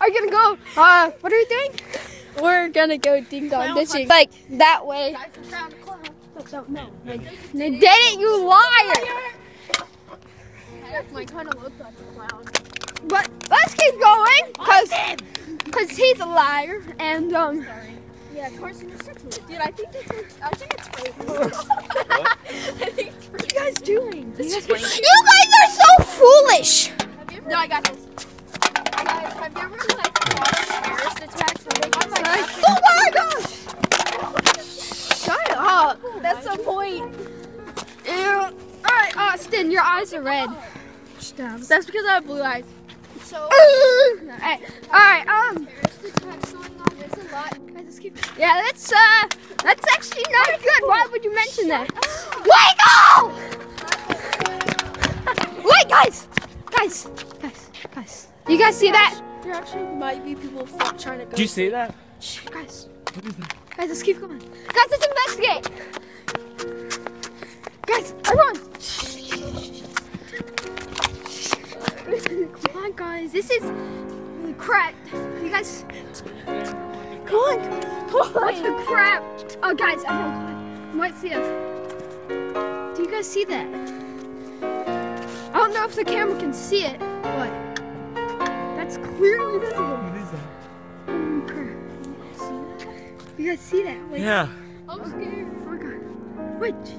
are you gonna go? Uh, what are you doing? We're gonna go ding dong ditching, like that way. No, like, they didn't, you liar! My kind of looks like a clown. But let's keep going, cause, cause he's a liar, and um. Yeah, Carson, you're such a Dude, I think it's, I think it's racist. I think it's What are you guys doing? You guys, you guys are so foolish! Have you ever, no, I got this. Alright, Austin, your eyes are red. Stop. That's because I have blue eyes. So, Alright, alright, um, terrorist attacks going on. There's a lot. Guys, let's keep. yeah, that's, uh, that's actually not good. Why would you mention that? Wake up! Wait, guys! Guys, guys, guys. You guys see that? There actually might be people trying to go. Did you see that? Shh, guys. Guys, let's keep going. Guys, let's investigate. Come on, guys. This is crap. You guys. Come on. Come on. What the crap? Oh, guys, everyone. You might see us. Do you guys see that? I don't know if the camera can see it, but that's clearly visible. What is that? Holy crap. You guys see that? Wait. Yeah. I'm scared. Oh my god. Wait.